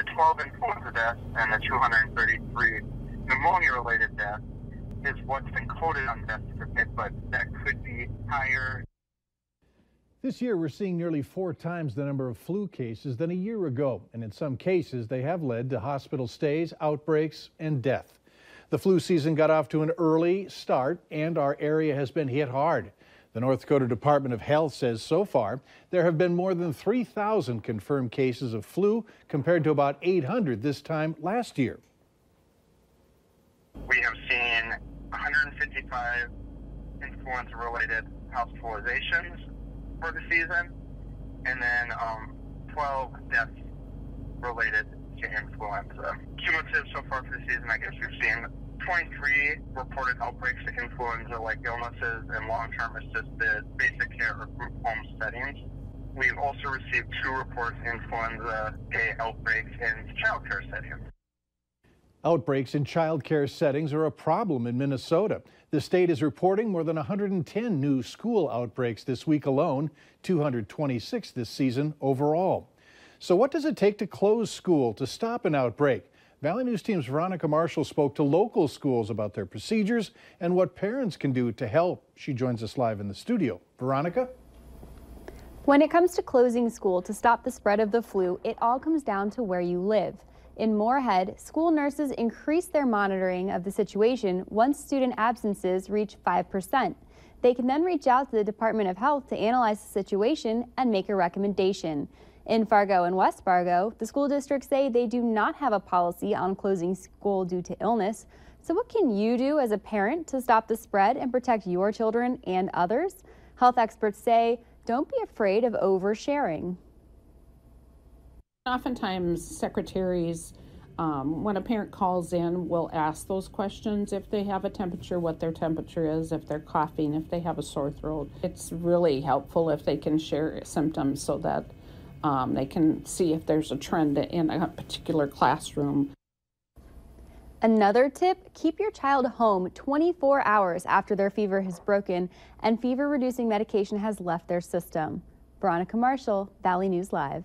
the 12 influenza deaths and the 233 pneumonia-related deaths is what's been coded on the death certificate, but that could be higher. This year, we're seeing nearly four times the number of flu cases than a year ago, and in some cases, they have led to hospital stays, outbreaks, and death. The flu season got off to an early start, and our area has been hit hard. The North Dakota Department of Health says so far there have been more than 3,000 confirmed cases of flu compared to about 800 this time last year. We have seen 155 influenza related hospitalizations for the season, and then um, 12 deaths related to influenza. Cumulative so far for the season, I guess we've seen 23 reported outbreaks of influenza like illnesses in long-term assisted basic care or group home settings. We've also received two reports of influenza A outbreaks in child care settings. Outbreaks in child care settings are a problem in Minnesota. The state is reporting more than 110 new school outbreaks this week alone, 226 this season overall. So what does it take to close school to stop an outbreak? Valley News Team's Veronica Marshall spoke to local schools about their procedures and what parents can do to help. She joins us live in the studio. Veronica? When it comes to closing school to stop the spread of the flu, it all comes down to where you live. In Moorhead, school nurses increase their monitoring of the situation once student absences reach 5%. They can then reach out to the Department of Health to analyze the situation and make a recommendation. In Fargo and West Fargo, the school districts say they do not have a policy on closing school due to illness. So what can you do as a parent to stop the spread and protect your children and others? Health experts say don't be afraid of oversharing. Oftentimes, secretaries, um, when a parent calls in, will ask those questions if they have a temperature, what their temperature is, if they're coughing, if they have a sore throat. It's really helpful if they can share symptoms so that um, they can see if there's a trend in a particular classroom. Another tip, keep your child home 24 hours after their fever has broken and fever reducing medication has left their system. Veronica Marshall, Valley News Live.